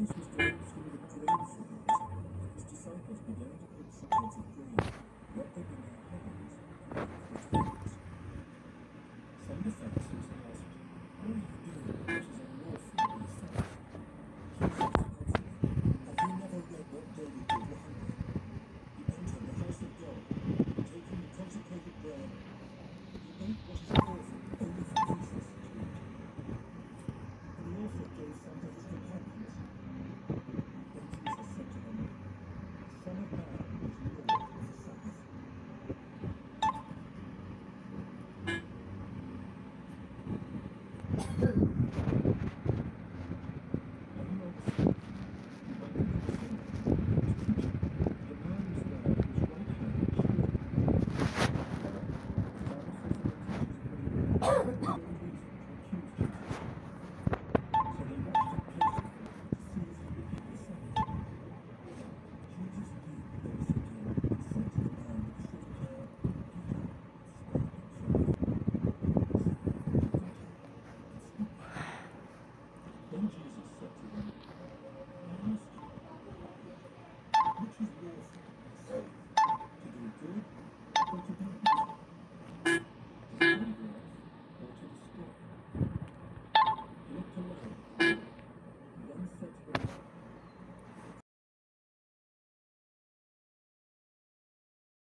Jesus' name. Then Jesus said to him,